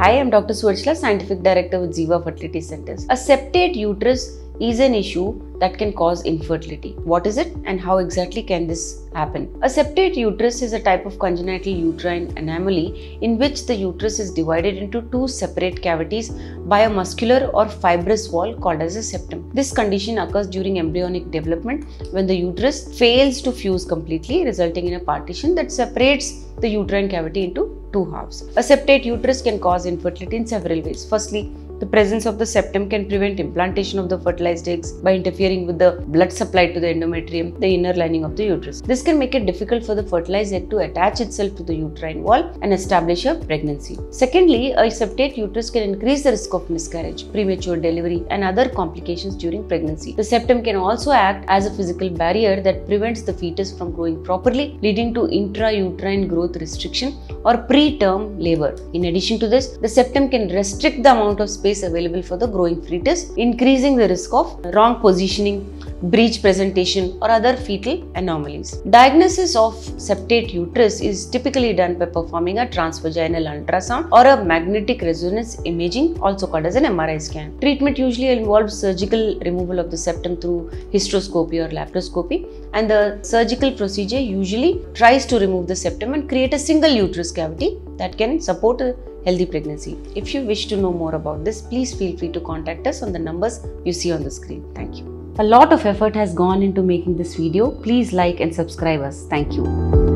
I'm Dr. Suvarchalaa, Scientific Director with Ziva Fertility Centers. A septate uterus is an issue that can cause infertility. What is it and how exactly can this happen? A septate uterus is a type of congenital uterine anomaly in which the uterus is divided into two separate cavities by a muscular or fibrous wall called as a septum. This condition occurs during embryonic development when the uterus fails to fuse completely, resulting in a partition that separates the uterine cavity into two halves. A septate uterus can cause infertility in several ways. Firstly, the presence of the septum can prevent implantation of the fertilized eggs by interfering with the blood supply to the endometrium, the inner lining of the uterus. This can make it difficult for the fertilized egg to attach itself to the uterine wall and establish a pregnancy. Secondly, a septate uterus can increase the risk of miscarriage, premature delivery, and other complications during pregnancy. The septum can also act as a physical barrier that prevents the fetus from growing properly, leading to intrauterine growth restriction or preterm labor. In addition to this, the septum can restrict the amount of space available for the growing fetus, increasing the risk of wrong positioning, breech presentation, or other fetal anomalies. Diagnosis of septate uterus is typically done by performing a transvaginal ultrasound or a magnetic resonance imaging, also called as an MRI scan. Treatment usually involves surgical removal of the septum through hysteroscopy or laparoscopy, and the surgical procedure usually tries to remove the septum and create a single uterus cavity that can support a healthy pregnancy. If you wish to know more about this, please feel free to contact us on the numbers you see on the screen. Thank you. A lot of effort has gone into making this video. Please like and subscribe us. Thank you.